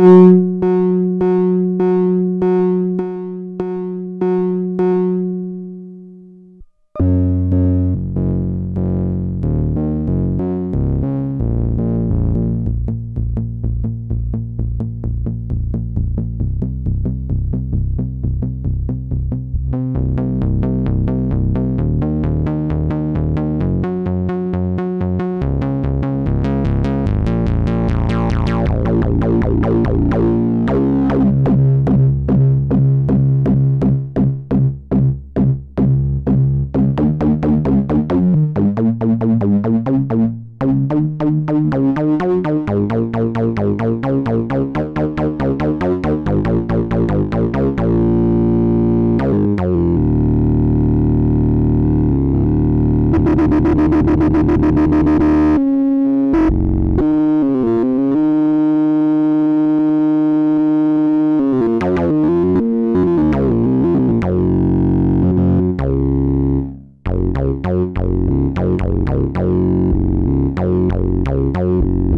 you. Thank you.